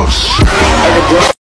Cross.